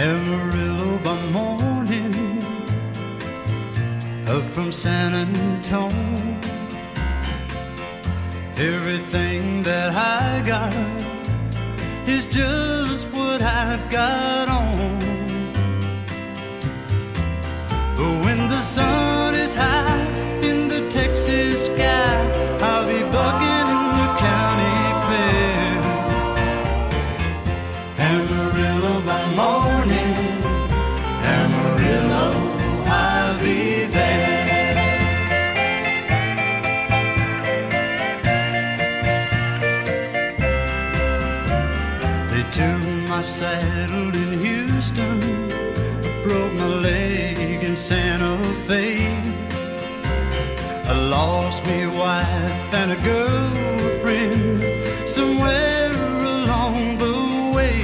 Amarillo by morning, up from San Antonio. Everything that I got is just what I've got on. But when the sun is high in the Texas sky, I'll be bucking in the county fair. Amarillo. Took my saddle in Houston, I broke my leg in Santa Fe. I lost me wife and a girlfriend somewhere along the way.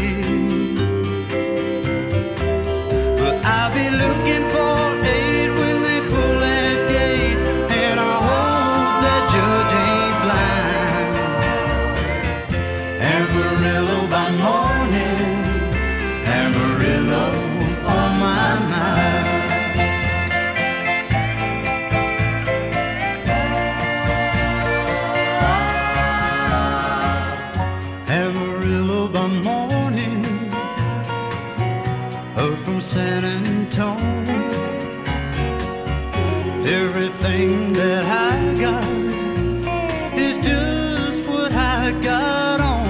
But I'll be looking for aid when they pull that gate, and I hope that judge ain't blind. Amarillo up from San Antonio. Everything that I got is just what I got on.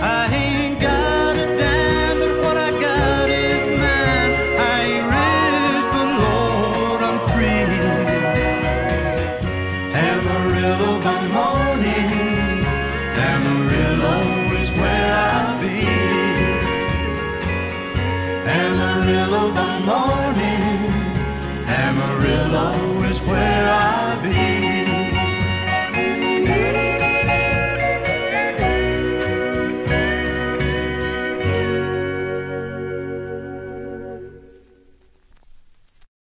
I ain't got a dime, but what I got is mine. I ain't rich, but Lord, I'm free. Amarillo by morning, Amarillo Amarillo by morning, Amarillo.